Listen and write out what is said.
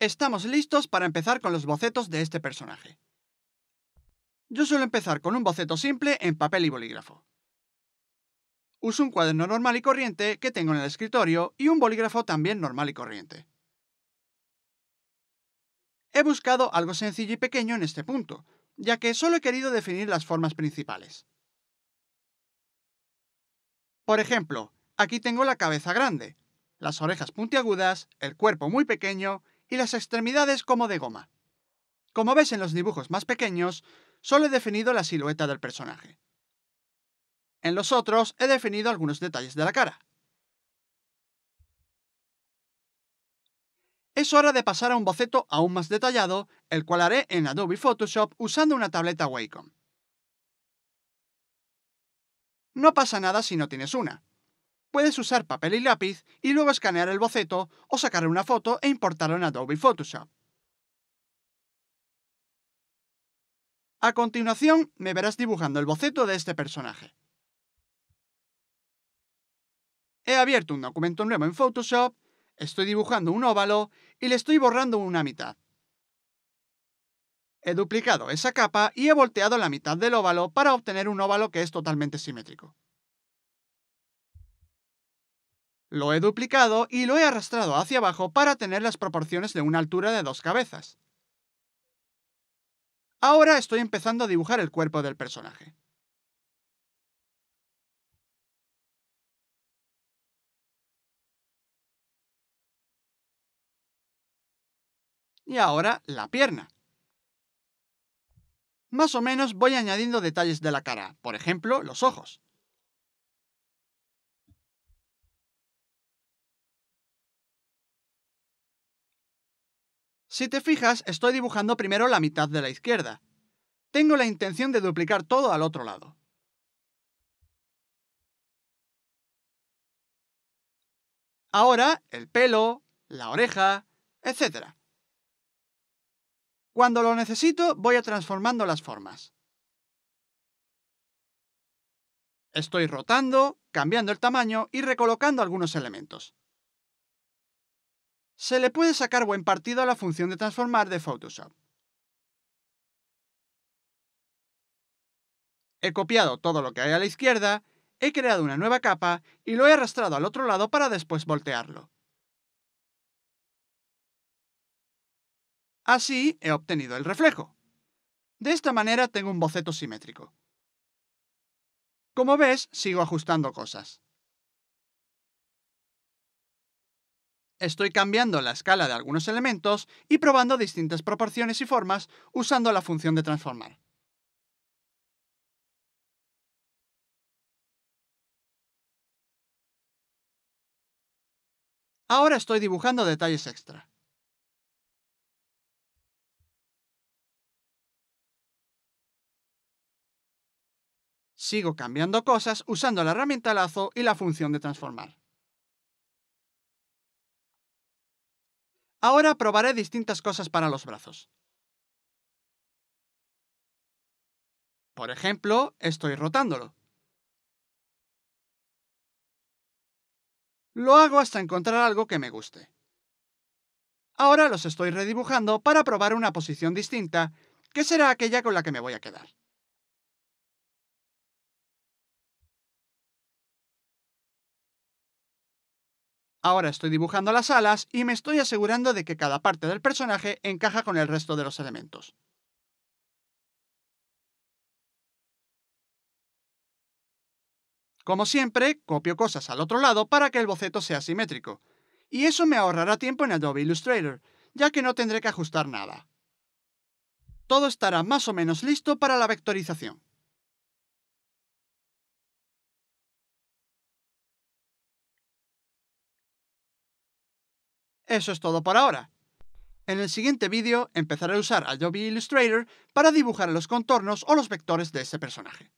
Estamos listos para empezar con los bocetos de este personaje. Yo suelo empezar con un boceto simple en papel y bolígrafo. Uso un cuaderno normal y corriente que tengo en el escritorio y un bolígrafo también normal y corriente. He buscado algo sencillo y pequeño en este punto, ya que solo he querido definir las formas principales. Por ejemplo, aquí tengo la cabeza grande, las orejas puntiagudas, el cuerpo muy pequeño y las extremidades como de goma. Como ves en los dibujos más pequeños, solo he definido la silueta del personaje. En los otros he definido algunos detalles de la cara. Es hora de pasar a un boceto aún más detallado, el cual haré en Adobe Photoshop usando una tableta Wacom. No pasa nada si no tienes una. Puedes usar papel y lápiz y luego escanear el boceto o sacar una foto e importarlo en Adobe Photoshop. A continuación, me verás dibujando el boceto de este personaje. He abierto un documento nuevo en Photoshop, estoy dibujando un óvalo y le estoy borrando una mitad. He duplicado esa capa y he volteado la mitad del óvalo para obtener un óvalo que es totalmente simétrico. Lo he duplicado y lo he arrastrado hacia abajo para tener las proporciones de una altura de dos cabezas. Ahora estoy empezando a dibujar el cuerpo del personaje. Y ahora la pierna. Más o menos voy añadiendo detalles de la cara, por ejemplo, los ojos. Si te fijas, estoy dibujando primero la mitad de la izquierda. Tengo la intención de duplicar todo al otro lado. Ahora, el pelo, la oreja, etc. Cuando lo necesito, voy a transformando las formas. Estoy rotando, cambiando el tamaño y recolocando algunos elementos. Se le puede sacar buen partido a la función de transformar de Photoshop. He copiado todo lo que hay a la izquierda, he creado una nueva capa y lo he arrastrado al otro lado para después voltearlo. Así he obtenido el reflejo. De esta manera tengo un boceto simétrico. Como ves, sigo ajustando cosas. Estoy cambiando la escala de algunos elementos y probando distintas proporciones y formas usando la función de transformar. Ahora estoy dibujando detalles extra. Sigo cambiando cosas usando la herramienta lazo y la función de transformar. Ahora probaré distintas cosas para los brazos. Por ejemplo, estoy rotándolo. Lo hago hasta encontrar algo que me guste. Ahora los estoy redibujando para probar una posición distinta, que será aquella con la que me voy a quedar. Ahora estoy dibujando las alas y me estoy asegurando de que cada parte del personaje encaja con el resto de los elementos. Como siempre, copio cosas al otro lado para que el boceto sea simétrico. Y eso me ahorrará tiempo en Adobe Illustrator, ya que no tendré que ajustar nada. Todo estará más o menos listo para la vectorización. Eso es todo por ahora. En el siguiente vídeo empezaré a usar Adobe Illustrator para dibujar los contornos o los vectores de ese personaje.